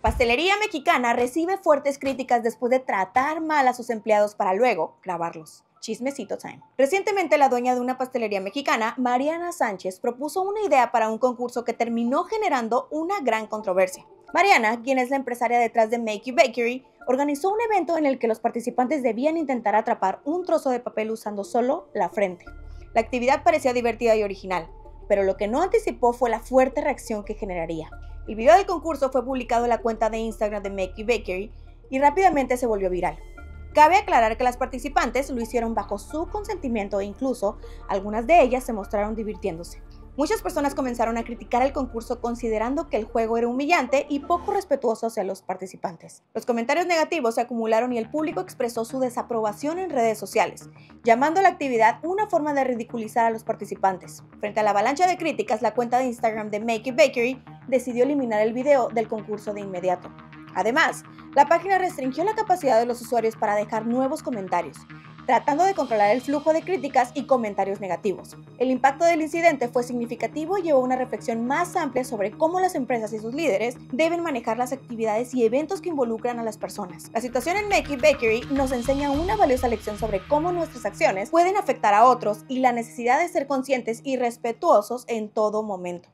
Pastelería Mexicana recibe fuertes críticas después de tratar mal a sus empleados para luego grabarlos. Chismecito time. Recientemente la dueña de una pastelería mexicana, Mariana Sánchez, propuso una idea para un concurso que terminó generando una gran controversia. Mariana, quien es la empresaria detrás de Make You Bakery, organizó un evento en el que los participantes debían intentar atrapar un trozo de papel usando solo la frente. La actividad parecía divertida y original, pero lo que no anticipó fue la fuerte reacción que generaría. El video del concurso fue publicado en la cuenta de Instagram de Make Bakery y rápidamente se volvió viral. Cabe aclarar que las participantes lo hicieron bajo su consentimiento e incluso algunas de ellas se mostraron divirtiéndose. Muchas personas comenzaron a criticar el concurso considerando que el juego era humillante y poco respetuoso hacia los participantes. Los comentarios negativos se acumularon y el público expresó su desaprobación en redes sociales, llamando a la actividad una forma de ridiculizar a los participantes. Frente a la avalancha de críticas, la cuenta de Instagram de Make It Bakery decidió eliminar el video del concurso de inmediato. Además, la página restringió la capacidad de los usuarios para dejar nuevos comentarios, tratando de controlar el flujo de críticas y comentarios negativos. El impacto del incidente fue significativo y llevó a una reflexión más amplia sobre cómo las empresas y sus líderes deben manejar las actividades y eventos que involucran a las personas. La situación en Make Bakery nos enseña una valiosa lección sobre cómo nuestras acciones pueden afectar a otros y la necesidad de ser conscientes y respetuosos en todo momento.